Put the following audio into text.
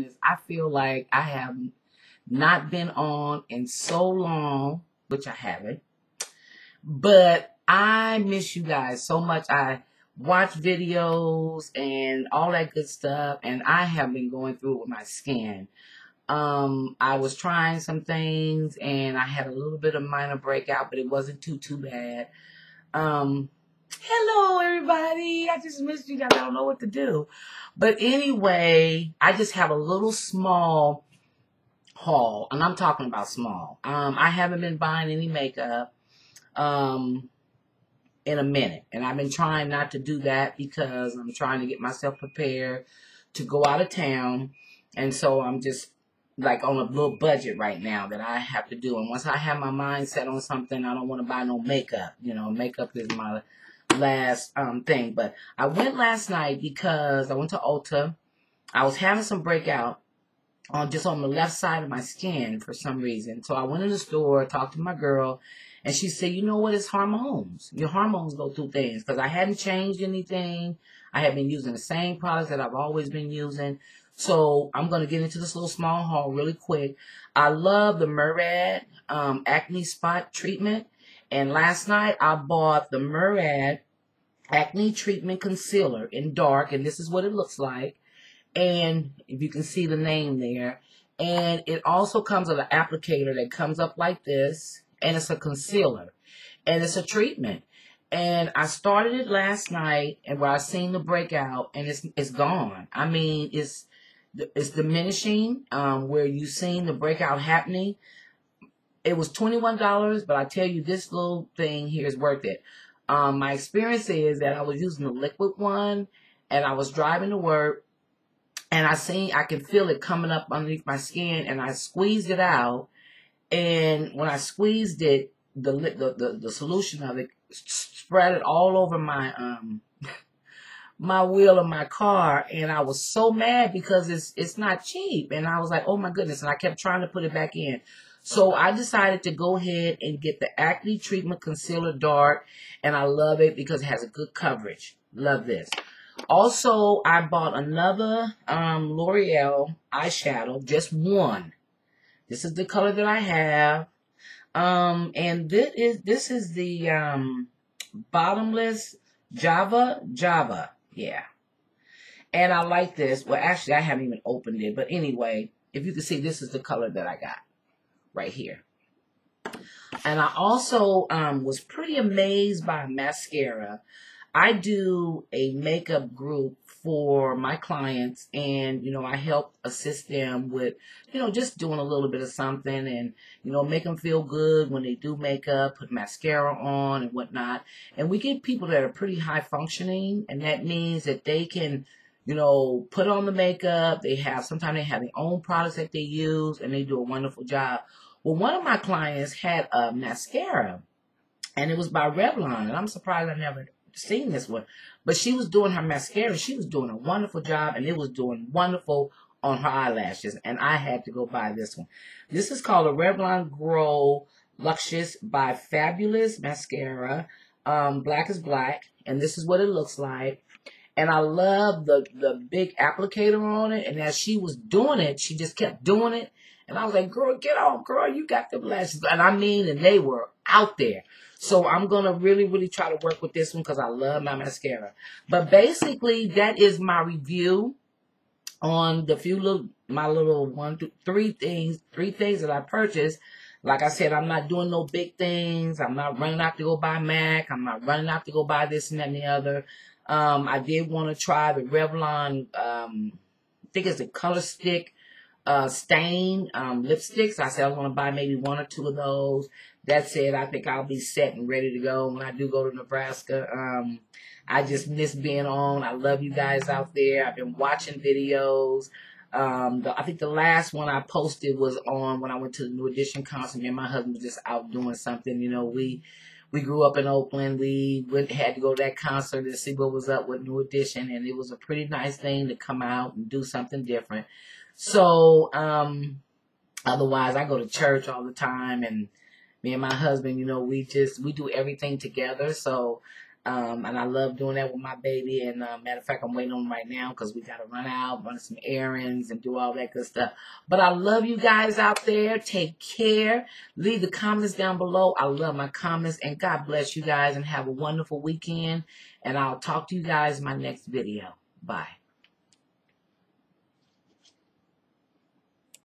goodness, I feel like I have not been on in so long, which I haven't. But I miss you guys so much. I watch videos and all that good stuff, and I have been going through it with my skin. Um, I was trying some things and I had a little bit of minor breakout, but it wasn't too, too bad. Um, hello everybody. I just missed you guys. I don't know what to do. But anyway, I just have a little small haul and I'm talking about small. Um, I haven't been buying any makeup, um, in a minute and I've been trying not to do that because I'm trying to get myself prepared to go out of town. And so I'm just like on a little budget right now that I have to do. And once I have my mind set on something, I don't want to buy no makeup. You know, makeup is my last um thing. But I went last night because I went to Ulta. I was having some breakout on just on the left side of my skin for some reason. So I went in the store, talked to my girl, and she said, you know what, it's hormones. Your hormones go through things. Because I hadn't changed anything. I had been using the same products that I've always been using. So I'm going to get into this little small haul really quick. I love the Murad um, acne spot treatment. And last night I bought the Murad acne treatment concealer in dark. And this is what it looks like. And if you can see the name there. And it also comes with an applicator that comes up like this. And it's a concealer. And it's a treatment. And I started it last night and where I seen the breakout and it's it's gone. I mean, it's it's diminishing um, where you seen the breakout happening. It was $21, but I tell you, this little thing here is worth it. Um, my experience is that I was using the liquid one, and I was driving to work, and I seen, I can feel it coming up underneath my skin, and I squeezed it out, and when I squeezed it, the, the, the, the solution of it spread it all over my, um, my wheel of my car and I was so mad because it's it's not cheap and I was like oh my goodness and I kept trying to put it back in so I decided to go ahead and get the acne treatment concealer dark and I love it because it has a good coverage love this also I bought another um, L'Oreal eyeshadow just one this is the color that I have um and this is this is the um bottomless Java Java yeah. And I like this. Well, actually, I haven't even opened it. But anyway, if you can see, this is the color that I got right here. And I also um, was pretty amazed by mascara. I do a makeup group for my clients and, you know, I help assist them with, you know, just doing a little bit of something and, you know, make them feel good when they do makeup, put mascara on and whatnot. And we get people that are pretty high functioning and that means that they can, you know, put on the makeup. They have, sometimes they have their own products that they use and they do a wonderful job. Well, one of my clients had a mascara and it was by Revlon and I'm surprised I never seen this one. But she was doing her mascara. She was doing a wonderful job, and it was doing wonderful on her eyelashes. And I had to go buy this one. This is called a Revlon Grow Luxurious by Fabulash Mascara. Um, black is black, and this is what it looks like. And I love the, the big applicator on it. And as she was doing it, she just kept doing it. And I was like, girl, get on, girl. You got the lashes. And I mean, and they were out there. So I'm going to really, really try to work with this one because I love my mascara. But basically, that is my review on the few little, my little one, two, three things, three things that I purchased. Like I said, I'm not doing no big things. I'm not running out to go buy MAC. I'm not running out to go buy this and that and the other. Um, I did want to try the Revlon, um, I think it's the Color Stick uh, stain um, lipsticks. I said I was going to buy maybe one or two of those. That said, I think I'll be set and ready to go when I do go to Nebraska. Um, I just miss being on. I love you guys out there. I've been watching videos. Um, the, I think the last one I posted was on when I went to the New Edition concert. Me and my husband was just out doing something. You know, we we grew up in Oakland. We went had to go to that concert to see what was up with New Edition, and it was a pretty nice thing to come out and do something different. So, um, otherwise, I go to church all the time, and me and my husband, you know, we just we do everything together. So Um, and I love doing that with my baby. And uh, matter of fact, I'm waiting on right now because we got to run out, run some errands, and do all that good stuff. But I love you guys out there. Take care. Leave the comments down below. I love my comments. And God bless you guys and have a wonderful weekend. And I'll talk to you guys in my next video. Bye.